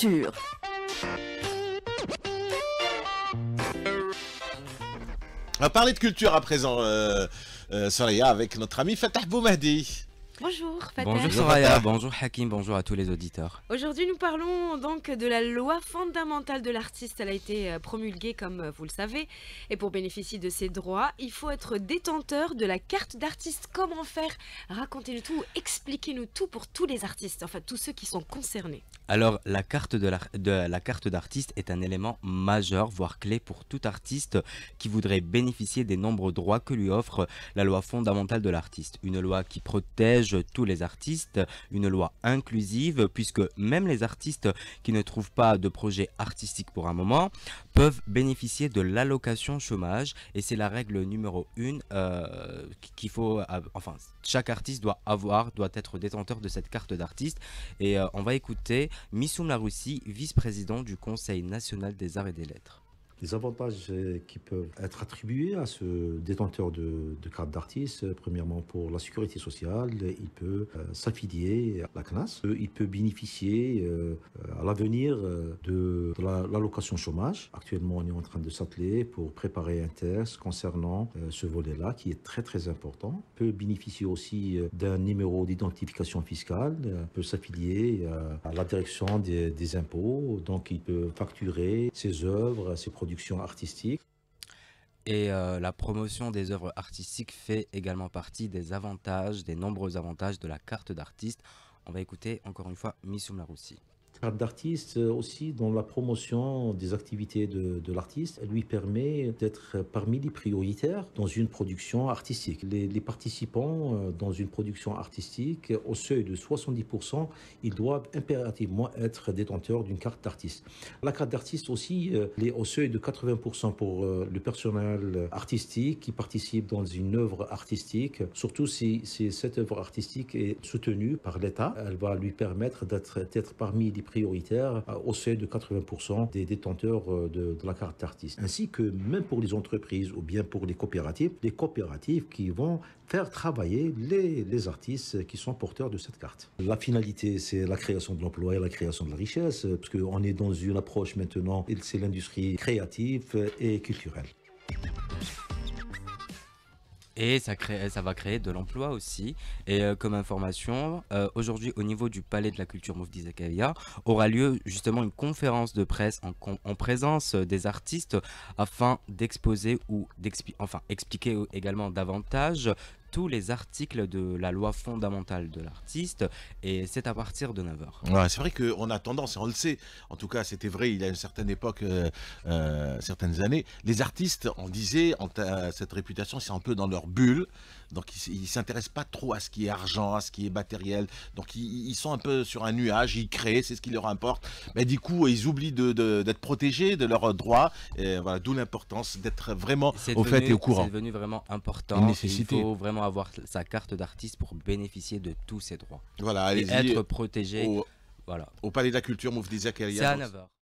culture. On va parler de culture à présent, euh, euh, Soraya, avec notre ami Fatah Boumahdi. Bonjour Fatah. Bonjour Soraya, bonjour Hakim, bonjour à tous les auditeurs. Aujourd'hui nous parlons donc de la loi fondamentale de l'artiste. Elle a été euh, promulguée comme euh, vous le savez. Et pour bénéficier de ces droits, il faut être détenteur de la carte d'artiste. Comment faire? Racontez-nous tout, expliquez-nous tout pour tous les artistes, enfin tous ceux qui sont concernés. Alors la carte de la, de la carte d'artiste est un élément majeur, voire clé pour tout artiste qui voudrait bénéficier des nombreux droits que lui offre la loi fondamentale de l'artiste. Une loi qui protège tous les artistes, une loi inclusive puisque même les artistes qui ne trouvent pas de projet artistique pour un moment peuvent bénéficier de l'allocation chômage. Et c'est la règle numéro une euh, qu'il faut, enfin chaque artiste doit avoir, doit être détenteur de cette carte d'artiste. Et euh, on va écouter Missoum Laroussi, vice-président du Conseil national des arts et des lettres les avantages euh, qui peuvent être attribués à ce détenteur de, carte d'artiste, euh, premièrement pour la sécurité sociale, il peut euh, s'affilier à la CNAS, il peut bénéficier à l'avenir de, l'allocation chômage. Actuellement, on est en train de s'atteler pour préparer un test concernant ce volet-là qui est très très important. Il peut bénéficier aussi d'un numéro d'identification fiscale, il peut s'affilier à la direction des impôts, donc il peut facturer ses œuvres, ses produits artistique. Et euh, la promotion des œuvres artistiques fait également partie des avantages, des nombreux avantages de la carte d'artiste. On va écouter encore une fois Missoum Laroussi carte d'artiste euh, aussi dans la promotion des activités de, l'artiste. Elle lui permet d'être parmi les prioritaires dans une production artistique. Les, participants euh, dans une production artistique, au seuil de 70%, ils doivent impérativement être détenteurs d'une carte d'artiste. La carte d'artiste aussi euh, est au seuil de 80% pour le personnel artistique qui participe dans une œuvre artistique, surtout si, si cette œuvre artistique est soutenue par l'État. Elle va lui permettre d'être parmi les prioritaire euh, au seuil de 80% des détenteurs euh, de, la carte d'artiste. Ainsi que même pour les entreprises ou bien pour les coopératives, les coopératives qui vont faire travailler les, les artistes qui sont porteurs de cette carte. La finalité, c'est la création de l'emploi et la création de la richesse, parce qu'on est dans une approche maintenant, c'est l'industrie créative et culturelle. Et ça, ça va créer de l'emploi aussi. Et euh, comme information, euh, aujourd'hui au niveau du Palais de la Culture Moufdi Zakaria, aura lieu justement une conférence de presse en, en présence des artistes afin d'exposer ou enfin, expliquer également davantage tous les articles de la loi fondamentale de l'artiste et c'est à partir de 9h. Ouais, c'est vrai qu'on a tendance, et on le sait, en tout cas c'était vrai il y a une certaine époque, euh, euh, certaines années, les artistes, on disait, ont cette réputation, c'est un peu dans leur bulle, donc ils ne s'intéressent pas trop à ce qui est argent, à ce qui est matériel, donc ils, sont un peu sur un nuage, ils créent, c'est ce qui leur importe, mais du coup ils oublient d'être de, protégés de leurs droits, voilà, d'où l'importance d'être vraiment au fait et au courant. C'est devenu vraiment important, il faut vraiment avoir sa carte d'artiste pour bénéficier de tous ses droits. Voilà, et être protégé. Au, voilà. au Palais de la Culture, Moufdi Zakaria. C'est à 9h.